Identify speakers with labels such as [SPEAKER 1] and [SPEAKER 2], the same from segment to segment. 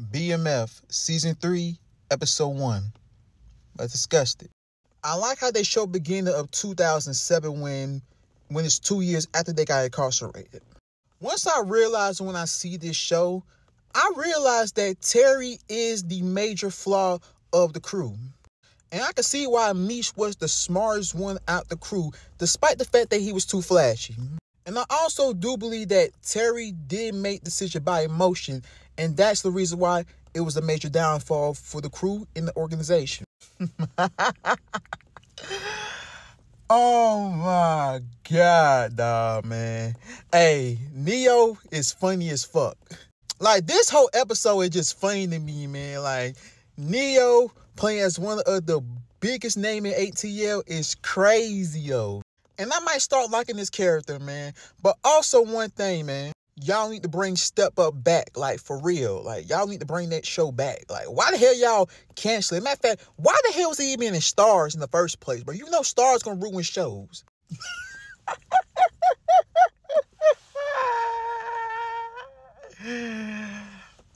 [SPEAKER 1] BMF Season 3, Episode 1. Let's discuss it. I like how they show beginning of 2007 when when it's two years after they got incarcerated. Once I realized when I see this show, I realized that Terry is the major flaw of the crew. And I can see why Meech was the smartest one out the crew, despite the fact that he was too flashy. And I also do believe that Terry did make decision by emotion, and that's the reason why it was a major downfall for the crew in the organization. oh my god, dog, man. Hey, Neo is funny as fuck. Like this whole episode is just funny to me, man. Like Neo playing as one of the biggest name in ATL is crazy, yo. And I might start liking this character, man. But also one thing, man. Y'all need to bring Step Up back, like for real. Like y'all need to bring that show back. Like why the hell y'all cancel it? Matter of fact, why the hell was he even in Starz in the first place? But you know Starz gonna ruin shows.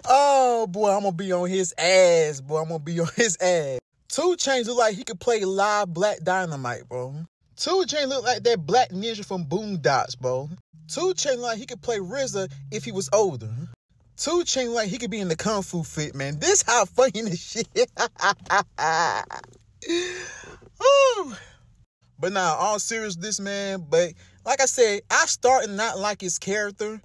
[SPEAKER 1] oh boy, I'm gonna be on his ass, boy. I'm gonna be on his ass. 2 Chainz look like he could play live Black Dynamite, bro. 2 Chain look like that black ninja from Boondocks, bro. 2 Chain like he could play RZA if he was older. 2 Chain like he could be in the Kung Fu fit, man. This how funny this shit. but now, all serious, this man. But like I said, I started not like his character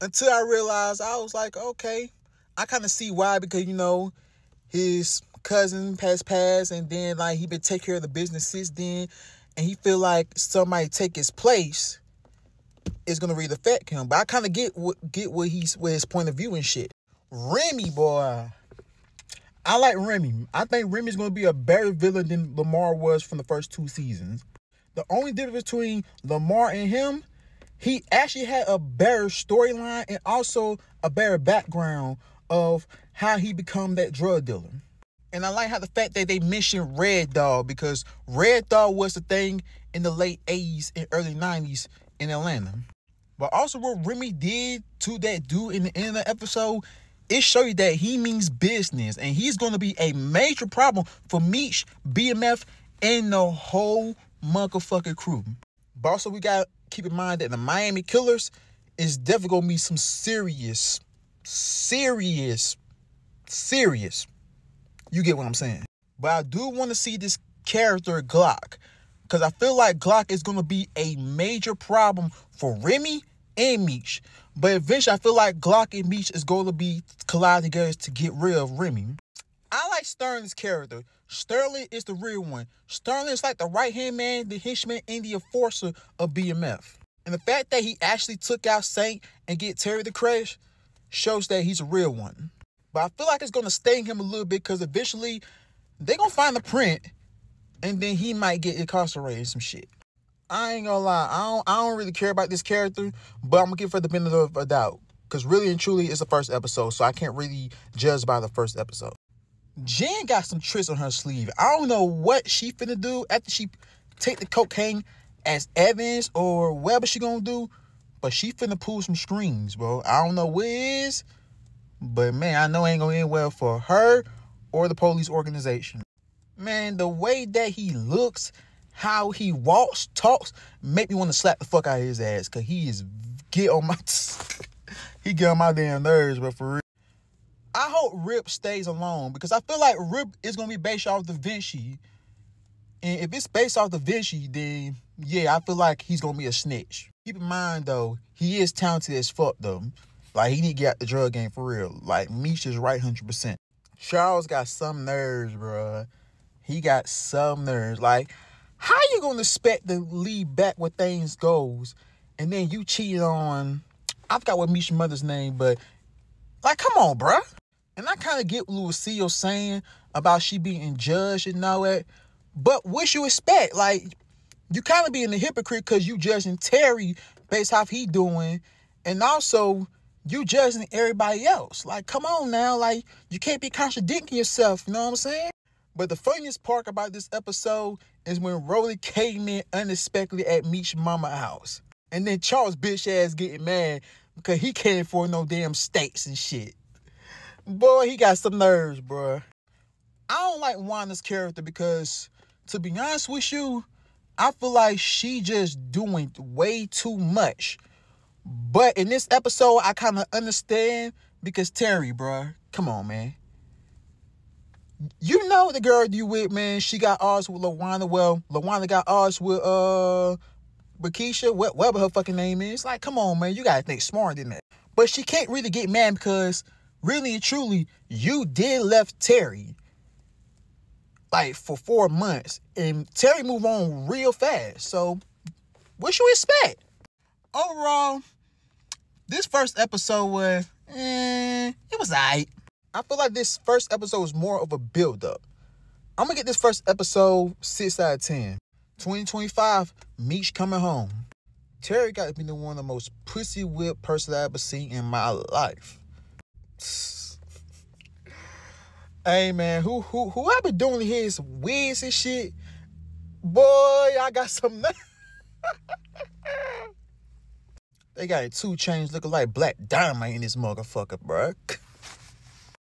[SPEAKER 1] until I realized I was like, okay, I kind of see why because you know his cousin passed passed, and then like he been take care of the business since then, and he feel like somebody take his place is gonna really affect him. But I kind of get what get what he's with his point of view and shit. Remy boy. I like Remy. I think Remy's gonna be a better villain than Lamar was from the first two seasons. The only difference between Lamar and him, he actually had a better storyline and also a better background of how he become that drug dealer. And I like how the fact that they mentioned Red Dog because Red Dog was the thing in the late 80s and early 90s in Atlanta. But also what Remy did to that dude in the end of the episode, it show you that he means business and he's going to be a major problem for Meech, BMF, and the whole motherfucking crew. But also we got to keep in mind that the Miami Killers is definitely going to be some serious, serious, serious. You get what I'm saying? But I do want to see this character Glock because I feel like Glock is going to be a major problem for Remy and Meech. But eventually, I feel like Glock and Meech is going to be colliding together to get rid of Remy. I like Sterling's character. Sterling is the real one. Sterling is like the right hand man, the henchman, and the enforcer of BMF. And the fact that he actually took out Saint and get Terry the Crash shows that he's a real one. But I feel like it's going to sting him a little bit because eventually they're going to find the print and then he might get incarcerated some shit. I ain't gonna lie, I don't I don't really care about this character, but I'm gonna give her the benefit of a doubt. Cause really and truly it's the first episode, so I can't really judge by the first episode. Jen got some tricks on her sleeve. I don't know what she finna do after she take the cocaine as evidence or whatever she gonna do, but she finna pull some strings, bro. I don't know it is, but man, I know it ain't gonna end well for her or the police organization. Man, the way that he looks, how he walks, talks, make me want to slap the fuck out of his ass. Cause he is get on my he get on my damn nerves, but for real. I hope Rip stays alone because I feel like Rip is gonna be based off the Vinci. And if it's based off the Vinci, then yeah, I feel like he's gonna be a snitch. Keep in mind though, he is talented as fuck though. Like he need to get out the drug game for real. Like Misha's right hundred percent. Charles got some nerves, bruh. He got some nerves. Like, how you gonna expect to lead back where things goes, and then you cheat on? I forgot what Misha's mother's name, but like, come on, bruh. And I kind of get Lucille saying about she being judged and all that. But what you expect? Like, you kind of being a hypocrite because you judging Terry based off he doing, and also you judging everybody else. Like, come on now. Like, you can't be contradicting yourself. You know what I'm saying? But the funniest part about this episode is when Rolly came in unexpectedly at Meech's mama house. And then Charles bitch ass getting mad because he can't afford no damn steaks and shit. Boy, he got some nerves, bro. I don't like Wanda's character because, to be honest with you, I feel like she just doing way too much. But in this episode, I kind of understand because Terry, bro, come on, man. You know the girl you with, man. She got odds with Lawanda. Well, Lawanda got odds with uh, Bakisha, whatever her fucking name is. Like, come on, man. You gotta think smarter than that. But she can't really get mad because really and truly, you did left Terry like for four months, and Terry moved on real fast. So, what you expect? Overall, first episode was, eh, it was alright. I feel like this first episode was more of a build up. I'm gonna get this first episode six out of ten. 2025, Meech coming home. Terry got to be the one of the most pussy whipped person I ever seen in my life. hey man, who who who I been doing his wigs and shit? Boy, I got some. they got two chains looking like black diamond in this motherfucker, bro.